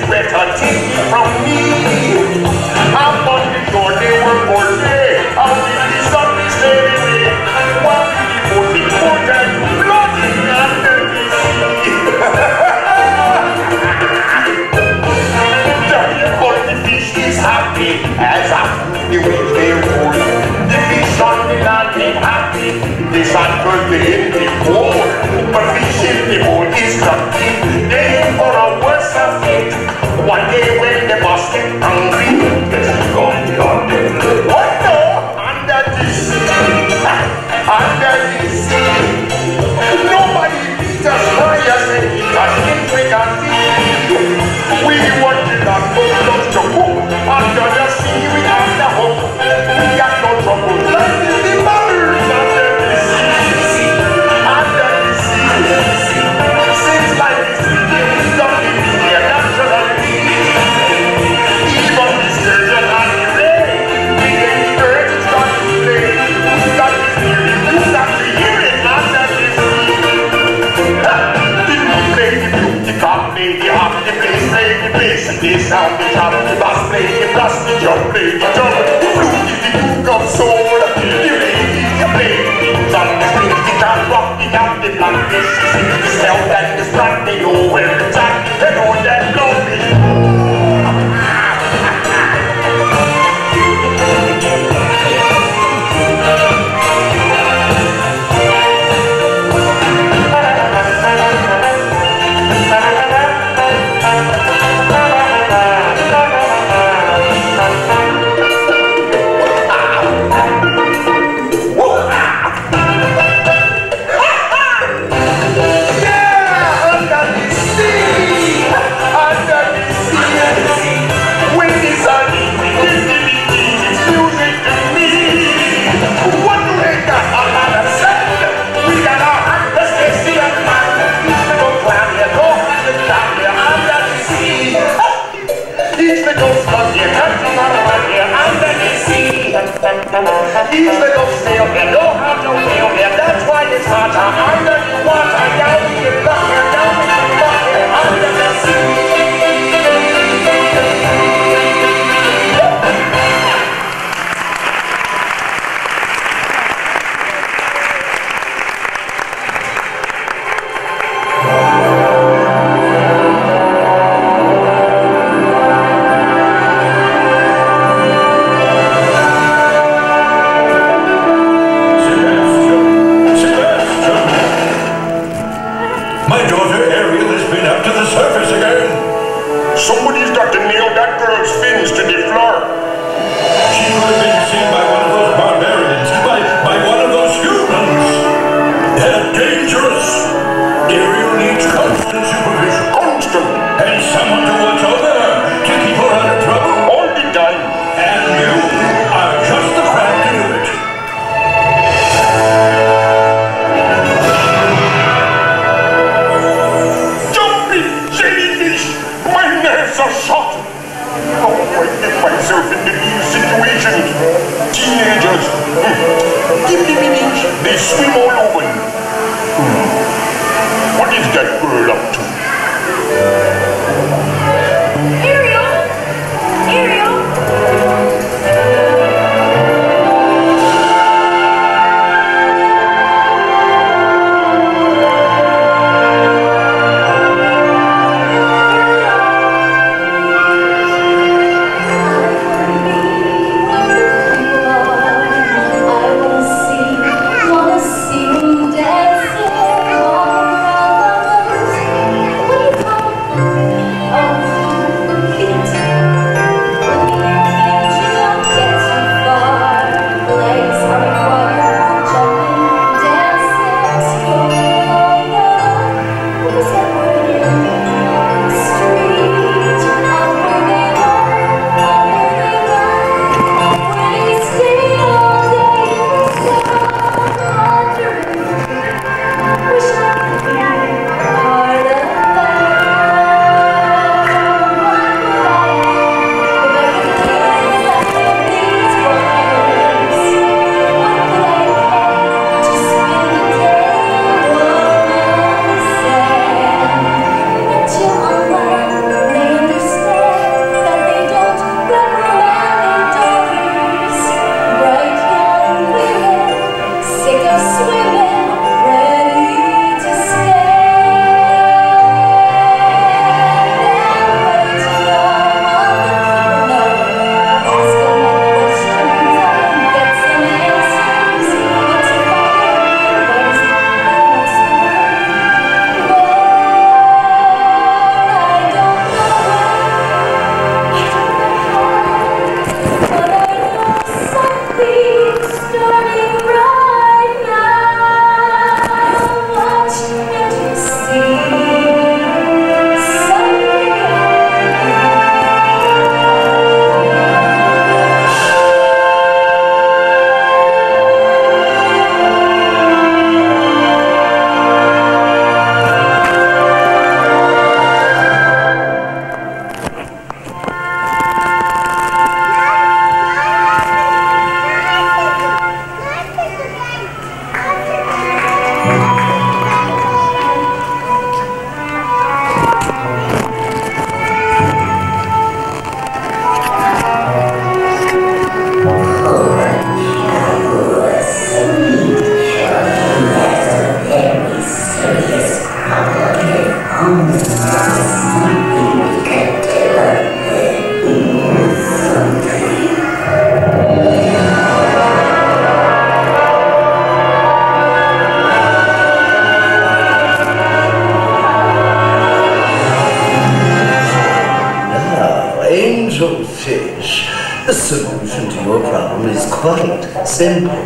Let her take it from me. He's the ghost snail, and don't have no tail, and that's why it's hard. I know you want, to got the solution to your problem is quite simple.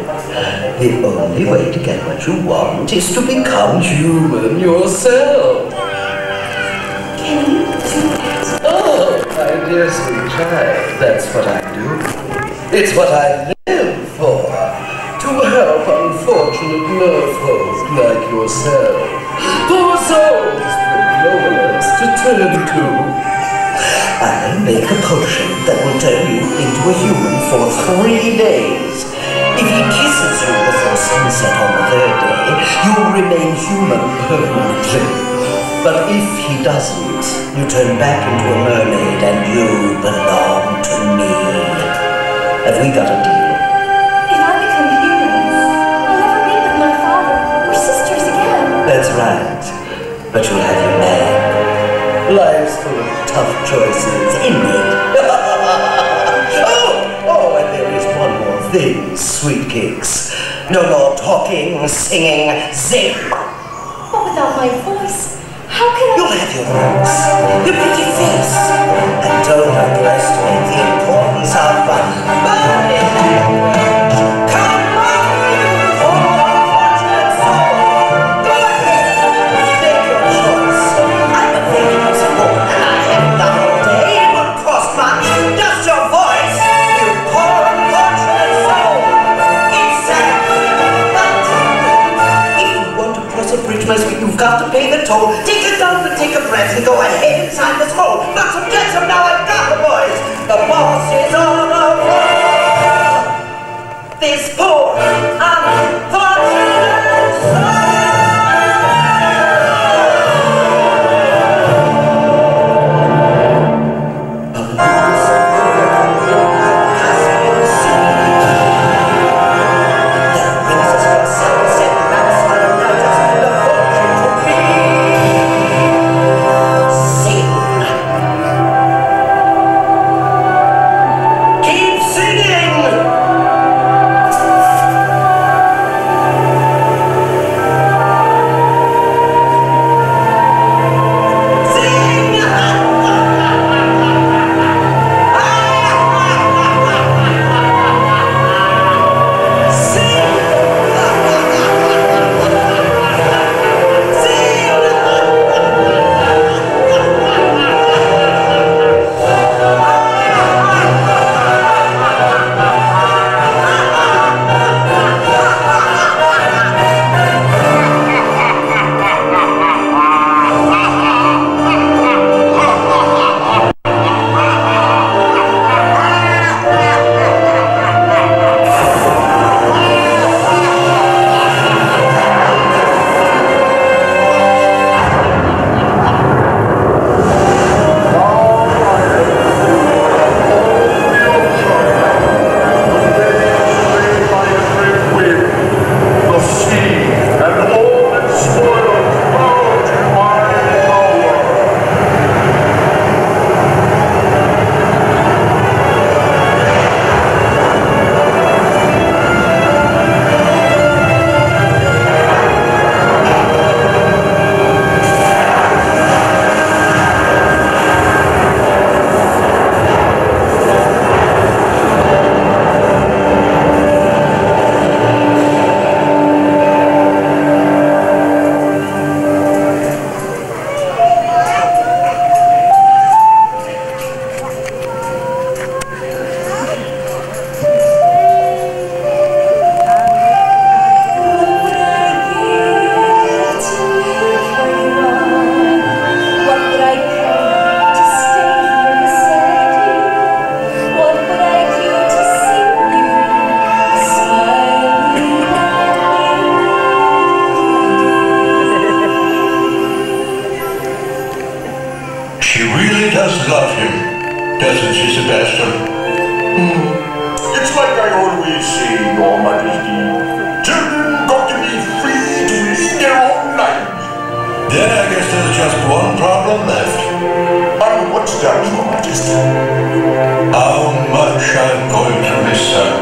The only way to get what you want is to become human yourself. Can you do that? Oh, my dear sweet child, that's what I do. It's what I live for. To help unfortunate merfolk like yourself. Poor souls with no one else to turn to. I'll make a potion that will turn you into a human for three days. If he kisses you before sunset on the third day, you'll remain human permanently. But if he doesn't, you turn back into a mermaid and you belong to me. Have we got a deal? If I become human, I'll never be with my father or sisters again. That's right. But you'll have your tough choices, it? oh, oh, and there is one more thing, sweet cakes. No more talking, singing, zing. But without my voice, how can I... You'll have your voice, Take a take a breath and go ahead sign this hole. Flotsam Jetsam now, I've got the boys. The boss is on a roll. This poor, Sebastian. Hmm. It's like I always say, Your Majesty. Children got to be free to lead their own lives. Then I guess there's just one problem left. And what's that, Your Majesty? How much I'm going to miss her.